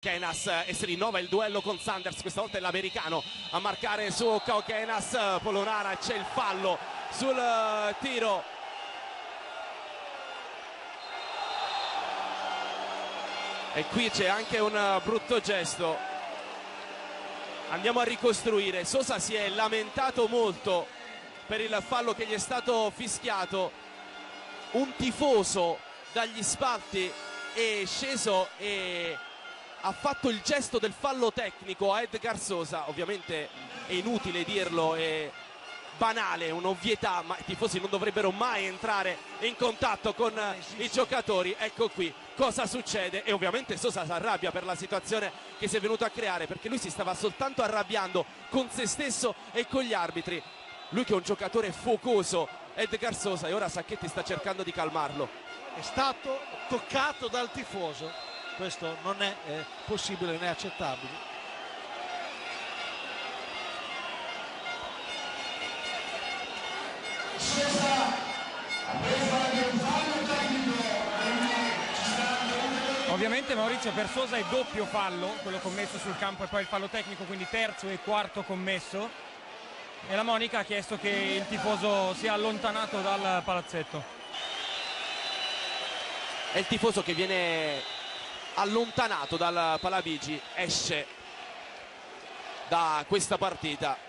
Kenas e si rinnova il duello con Sanders, questa volta è l'americano a marcare su Kenas, Polonara c'è il fallo sul eh, tiro. E qui c'è anche un brutto gesto. Andiamo a ricostruire. Sosa si è lamentato molto per il fallo che gli è stato fischiato. Un tifoso dagli spalti è sceso e ha fatto il gesto del fallo tecnico a Edgar Sosa, ovviamente è inutile dirlo, è banale, un'ovvietà, ma i tifosi non dovrebbero mai entrare in contatto con i giocatori. Ecco qui cosa succede e ovviamente Sosa si arrabbia per la situazione che si è venuta a creare perché lui si stava soltanto arrabbiando con se stesso e con gli arbitri. Lui che è un giocatore focoso, Edgar Sosa, e ora Sacchetti sta cercando di calmarlo. È stato toccato dal tifoso questo non è eh, possibile né accettabile. Ovviamente Maurizio per Sosa è doppio fallo, quello commesso sul campo e poi il fallo tecnico, quindi terzo e quarto commesso. E la Monica ha chiesto che il tifoso sia allontanato dal palazzetto. È il tifoso che viene allontanato dal Palabigi esce da questa partita